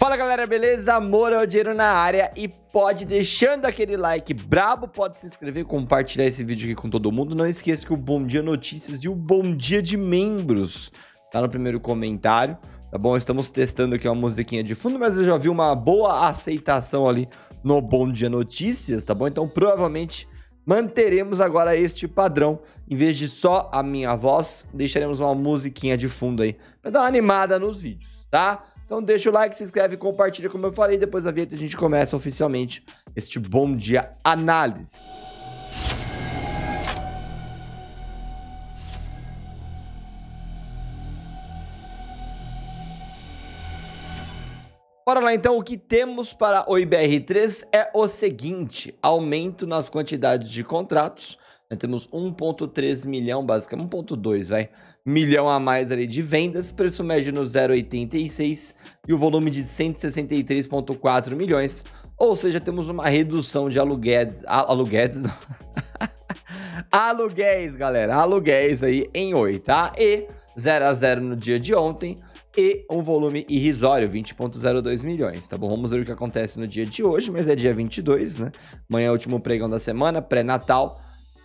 Fala galera, beleza? Amor ao dinheiro na área e pode deixando aquele like brabo, pode se inscrever, compartilhar esse vídeo aqui com todo mundo. Não esqueça que o Bom Dia Notícias e o Bom Dia de Membros tá no primeiro comentário, tá bom? Estamos testando aqui uma musiquinha de fundo, mas eu já vi uma boa aceitação ali no Bom Dia Notícias, tá bom? Então provavelmente manteremos agora este padrão. Em vez de só a minha voz, deixaremos uma musiquinha de fundo aí pra dar uma animada nos vídeos, tá? Então deixa o like, se inscreve, compartilha, como eu falei. Depois da vinheta a gente começa oficialmente este Bom Dia Análise. Bora lá então, o que temos para o IBR3 é o seguinte, aumento nas quantidades de contratos, temos 1.3 milhão, basicamente 1.2, vai, milhão a mais ali de vendas, preço médio no 0,86 e o volume de 163,4 milhões. Ou seja, temos uma redução de aluguéis, aluguéis, aluguéis, galera, aluguéis aí em 8, tá? E 0 a 0 no dia de ontem e um volume irrisório, 20.02 milhões, tá bom? Vamos ver o que acontece no dia de hoje, mas é dia 22, né? Amanhã é o último pregão da semana, pré-natal.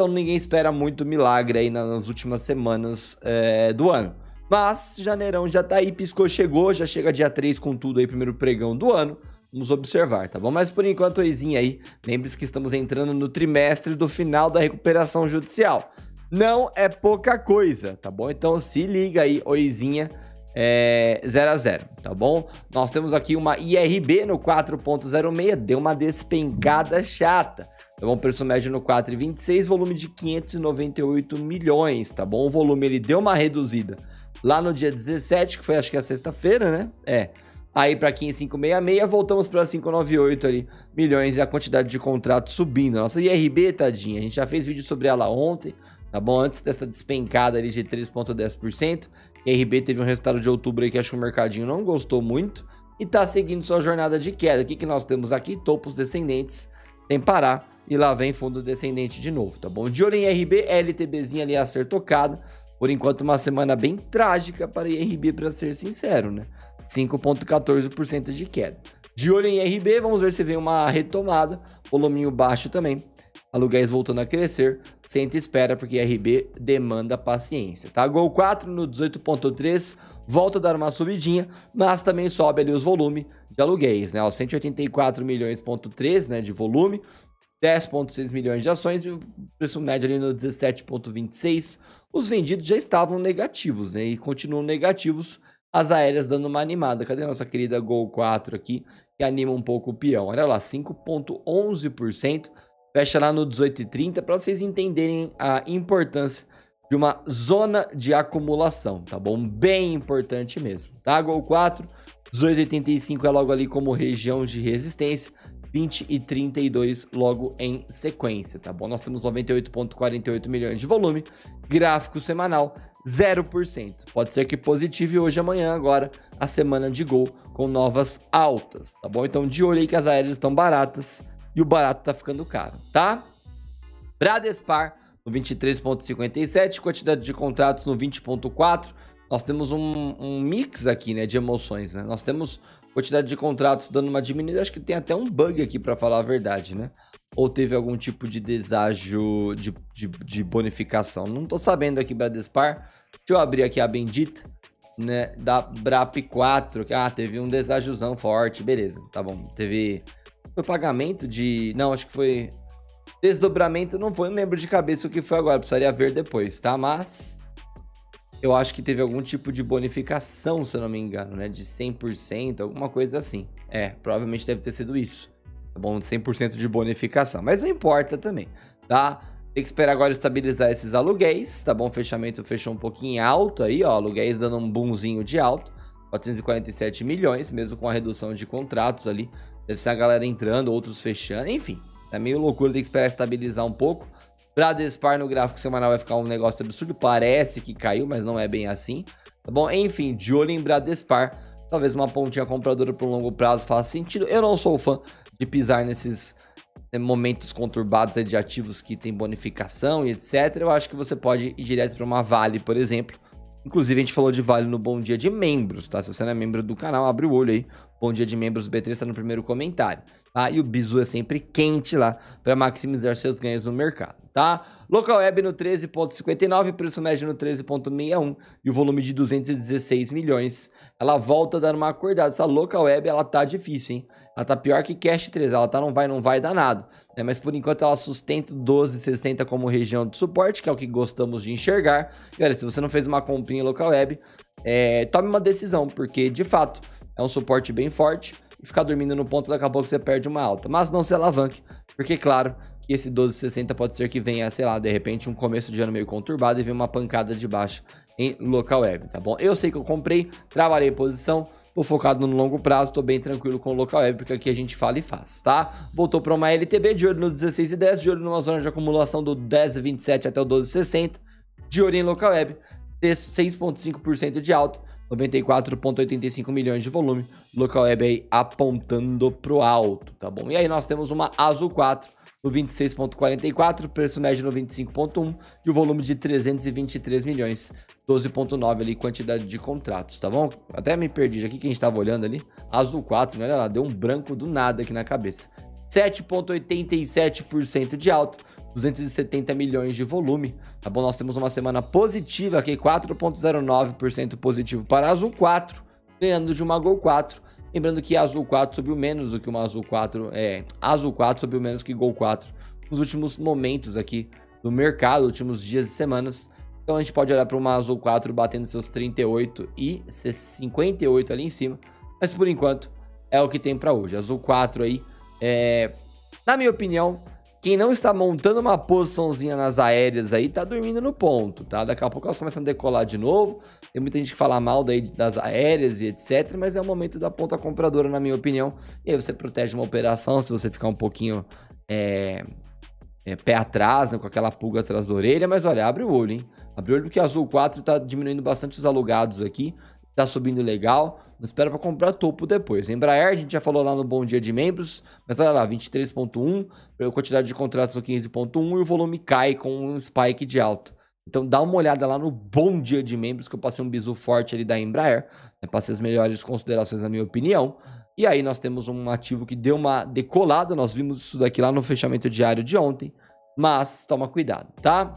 Então ninguém espera muito milagre aí nas últimas semanas é, do ano. Mas janeirão já tá aí, piscou, chegou, já chega dia 3 com tudo aí, primeiro pregão do ano. Vamos observar, tá bom? Mas por enquanto, oizinha aí, lembre-se que estamos entrando no trimestre do final da recuperação judicial. Não é pouca coisa, tá bom? Então se liga aí, oizinha, é 0 a 0, tá bom? Nós temos aqui uma IRB no 4.06, deu uma despencada chata. Tá bom? Preço médio no 4,26, volume de 598 milhões, tá bom? O volume ele deu uma reduzida lá no dia 17, que foi acho que a sexta-feira, né? É. Aí para 15,566, voltamos para 598 ali, milhões e a quantidade de contratos subindo. Nossa IRB, tadinha, a gente já fez vídeo sobre ela ontem, tá bom? Antes dessa despencada ali de 3,10%. IRB teve um resultado de outubro aí que acho que o mercadinho não gostou muito e tá seguindo sua jornada de queda. O que, que nós temos aqui? Topos descendentes, sem parar e lá vem fundo descendente de novo, tá bom? De olho em RB, LTBzinha ali a ser tocada. Por enquanto, uma semana bem trágica para IRB, para ser sincero, né? 5,14% de queda. De olho em RB, vamos ver se vem uma retomada. Voluminho baixo também. Aluguéis voltando a crescer. Senta espera, porque RB demanda paciência, tá? Gol 4 no 18,3. Volta a dar uma subidinha, mas também sobe ali os volumes de aluguéis, né? Ó, 184 milhões, ponto 3, né? De volume. 10,6 milhões de ações e o preço médio ali no 17,26. Os vendidos já estavam negativos, né? E continuam negativos. As aéreas dando uma animada. Cadê nossa querida Gol 4 aqui? Que anima um pouco o peão. Olha lá, 5,11%. Fecha lá no 18,30 para vocês entenderem a importância de uma zona de acumulação, tá bom? Bem importante mesmo, tá? Gol 4, 18,85 é logo ali como região de resistência. 20 e 32 logo em sequência, tá bom? Nós temos 98,48 milhões de volume, gráfico semanal 0%. Pode ser que positivo e hoje amanhã agora a semana de gol com novas altas, tá bom? Então de olho aí que as aéreas estão baratas e o barato tá ficando caro, tá? Bradespar no 23,57, quantidade de contratos no 20,4. Nós temos um, um mix aqui, né, de emoções, né? Nós temos quantidade de contratos dando uma diminuída. Acho que tem até um bug aqui para falar a verdade, né? Ou teve algum tipo de deságio de, de, de bonificação. Não tô sabendo aqui, Bradespar. Deixa eu abrir aqui a bendita, né? Da BRAP 4. Ah, teve um deságiozão forte. Beleza, tá bom. Teve. Foi pagamento de. Não, acho que foi. Desdobramento não foi, não lembro de cabeça o que foi agora, precisaria ver depois, tá? Mas eu acho que teve algum tipo de bonificação, se eu não me engano, né? De 100%, alguma coisa assim. É, provavelmente deve ter sido isso. Tá bom? 100% de bonificação. Mas não importa também, tá? Tem que esperar agora estabilizar esses aluguéis, tá bom? O fechamento fechou um pouquinho alto aí, ó. Aluguéis dando um boomzinho de alto. 447 milhões, mesmo com a redução de contratos ali. Deve ser a galera entrando, outros fechando. Enfim, é meio loucura, tem que esperar estabilizar um pouco. Bradespar no gráfico semanal vai ficar um negócio absurdo. Parece que caiu, mas não é bem assim. Tá bom? Enfim, de olho em Bradespar. Talvez uma pontinha compradora por longo prazo faça sentido. Eu não sou fã de pisar nesses né, momentos conturbados de ativos que tem bonificação e etc. Eu acho que você pode ir direto para uma Vale, por exemplo. Inclusive, a gente falou de Vale no Bom Dia de Membros, tá? Se você não é membro do canal, abre o olho aí. Bom Dia de Membros B3 está no primeiro comentário, tá? E o bizu é sempre quente lá para maximizar seus ganhos no mercado, tá? Local Web no 13,59, preço médio no 13,61 e o volume de 216 milhões. Ela volta a dar uma acordada. Essa Local Web, ela tá difícil, hein? Ela tá pior que Cash 3, ela tá não vai, não vai danado. Né? Mas por enquanto ela sustenta 12,60 como região de suporte, que é o que gostamos de enxergar. E olha, se você não fez uma comprinha Local Web, é, tome uma decisão, porque de fato é um suporte bem forte e ficar dormindo no ponto daqui a pouco você perde uma alta. Mas não se alavanque, porque claro que esse 12,60 pode ser que venha, sei lá, de repente um começo de ano meio conturbado e venha uma pancada de baixa em local web, tá bom? Eu sei que eu comprei, trabalhei posição, tô focado no longo prazo, tô bem tranquilo com o local web, porque aqui a gente fala e faz, tá? Voltou para uma LTB de olho no 16 e 10, de olho numa zona de acumulação do 10,27 até o 12,60, de olho em local web, 6,5% de alta, 94,85 milhões de volume, local web aí apontando pro alto, tá bom? E aí nós temos uma Azul 4 no 26,44, preço médio no 25,1 e o volume de 323 milhões, 12,9 ali, quantidade de contratos, tá bom? Até me perdi aqui que a gente estava olhando ali. Azul 4, né? olha lá, deu um branco do nada aqui na cabeça. 7,87% de alta, 270 milhões de volume, tá bom? Nós temos uma semana positiva aqui, 4,09% positivo para Azul 4, ganhando de uma Gol 4 Lembrando que Azul 4 subiu menos do que uma Azul 4, é, Azul 4 subiu menos que Gol 4 nos últimos momentos aqui do mercado, últimos dias e semanas. Então a gente pode olhar para uma Azul 4 batendo seus 38 e 58 ali em cima. Mas por enquanto é o que tem para hoje. Azul 4 aí, é, na minha opinião, quem não está montando uma posiçãozinha nas aéreas aí, tá dormindo no ponto, tá? Daqui a pouco elas começam a decolar de novo. Tem muita gente que fala mal daí das aéreas e etc, mas é o momento da ponta compradora, na minha opinião. E aí você protege uma operação se você ficar um pouquinho é, é, pé atrás, né, com aquela pulga atrás da orelha. Mas olha, abre o olho, hein? Abre o olho porque a Azul 4 tá diminuindo bastante os alugados aqui. Tá subindo legal. Não espera para comprar topo depois. Embraer, a gente já falou lá no Bom Dia de Membros, mas olha lá, 23.1, a quantidade de contratos no 15.1 e o volume cai com um spike de alto. Então dá uma olhada lá no Bom Dia de Membros, que eu passei um bisu forte ali da Embraer, né, passei as melhores considerações na minha opinião. E aí nós temos um ativo que deu uma decolada, nós vimos isso daqui lá no fechamento diário de ontem, mas toma cuidado, tá?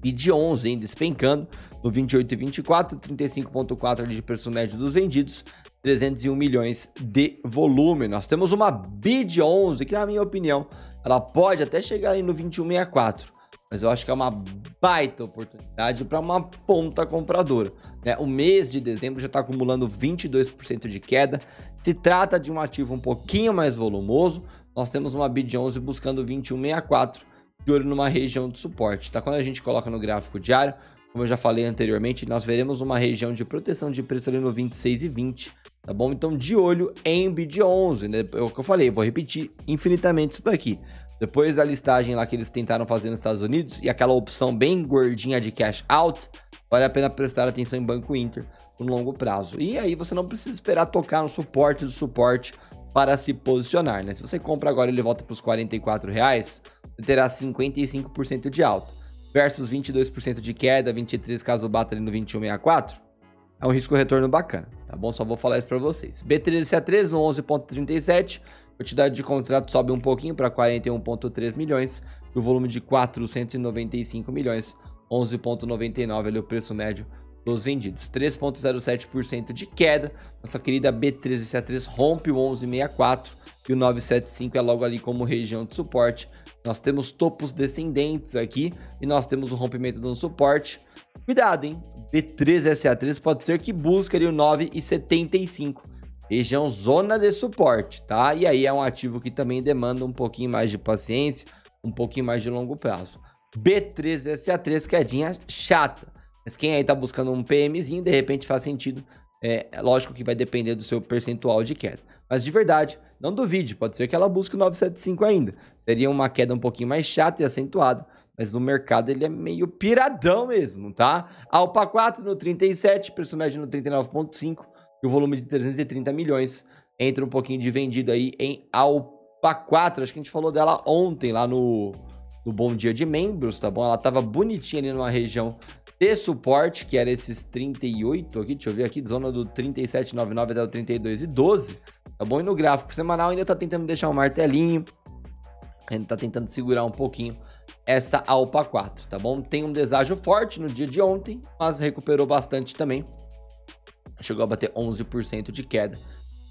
BID 11 hein, despencando, no 28 e 24, 35,4 ali de preço médio dos vendidos, 301 milhões de volume. Nós temos uma BID 11, que na minha opinião, ela pode até chegar aí no 21,64, mas eu acho que é uma baita oportunidade para uma ponta compradora. Né? O mês de dezembro já está acumulando 22% de queda. Se trata de um ativo um pouquinho mais volumoso, nós temos uma BID 11 buscando 21,64 de olho numa região de suporte. Tá? Quando a gente coloca no gráfico diário, como eu já falei anteriormente, nós veremos uma região de proteção de preço ali no 26 e 20, tá bom? Então, de olho em BID 11, né? É o que eu falei, vou repetir infinitamente isso daqui. Depois da listagem lá que eles tentaram fazer nos Estados Unidos e aquela opção bem gordinha de cash out, vale a pena prestar atenção em Banco Inter no longo prazo. E aí você não precisa esperar tocar no suporte do suporte para se posicionar, né? Se você compra agora e ele volta para os 44 reais, você terá 55% de alta versus 22% de queda, 23 caso bata ali no 2164, é um risco retorno bacana, tá bom? Só vou falar isso para vocês. B13CA3 no 11.37, quantidade de contrato sobe um pouquinho para 41.3 milhões, e o volume de 495 milhões, 11.99 ali o preço médio dos vendidos. 3.07% de queda. Nossa querida B13CA3 rompe o 1164 e o 975 é logo ali como região de suporte. Nós temos topos descendentes aqui e nós temos o rompimento do suporte. Cuidado, hein? B3SA3 pode ser que busque ali o 9,75. Região zona de suporte, tá? E aí é um ativo que também demanda um pouquinho mais de paciência, um pouquinho mais de longo prazo. B3SA3, quedinha chata. Mas quem aí tá buscando um PMzinho, de repente faz sentido. É, é lógico que vai depender do seu percentual de queda. Mas de verdade, não duvide, pode ser que ela busque o 975 ainda. Seria uma queda um pouquinho mais chata e acentuada, mas no mercado ele é meio piradão mesmo, tá? Alpa 4 no 37, preço médio no 39.5 e o volume de 330 milhões. Entra um pouquinho de vendido aí em Alpa 4, acho que a gente falou dela ontem lá no, no Bom Dia de Membros, tá bom? Ela tava bonitinha ali numa região ter suporte, que era esses 38 aqui, deixa eu ver aqui, zona do 37,99 até o 32,12, tá bom? E no gráfico semanal ainda tá tentando deixar um martelinho, ainda tá tentando segurar um pouquinho essa Alpa 4, tá bom? Tem um deságio forte no dia de ontem, mas recuperou bastante também. Chegou a bater 11% de queda,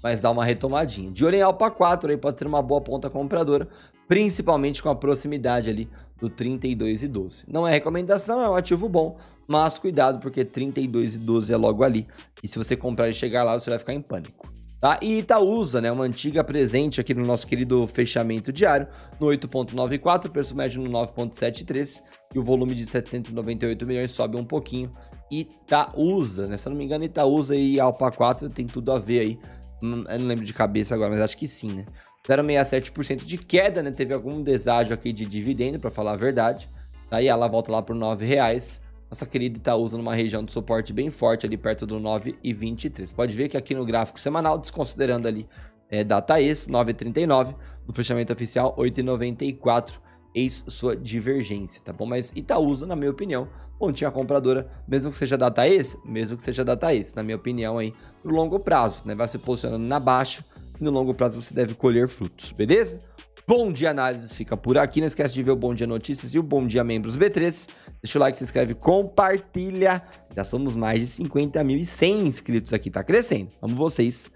mas dá uma retomadinha. De olho em Alpa 4 aí pode ser uma boa ponta compradora, principalmente com a proximidade ali do 32,12. Não é recomendação, é um ativo bom, mas cuidado porque 32,12 é logo ali. E se você comprar e chegar lá, você vai ficar em pânico. Tá? E Itaúsa, né, uma antiga presente aqui no nosso querido fechamento diário, no 8.94, preço médio no 9.73 e o volume de 798 milhões sobe um pouquinho. Itaúsa, né? Se eu não me engano, Itaúsa e Alpa 4 tem tudo a ver aí. Hum, eu não lembro de cabeça agora, mas acho que sim, né? 0,67% de queda, né? Teve algum deságio aqui de dividendo, para falar a verdade. Aí ela volta lá por R$ reais nossa querida Itaúsa numa região de suporte bem forte ali perto do 9,23. Pode ver que aqui no gráfico semanal, desconsiderando ali é, data ex, 9,39, no fechamento oficial 8,94, ex sua divergência, tá bom? Mas Itaúsa, na minha opinião, pontinha compradora, mesmo que seja data ex, mesmo que seja data ex, na minha opinião aí, no longo prazo, né? Vai se posicionando na baixa e no longo prazo você deve colher frutos, beleza? Bom Dia Análises fica por aqui. Não esquece de ver o Bom Dia Notícias e o Bom Dia Membros B3. Deixa o like, se inscreve, compartilha. Já somos mais de 50.100 inscritos aqui, tá crescendo. Amo vocês.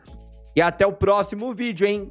E até o próximo vídeo, hein?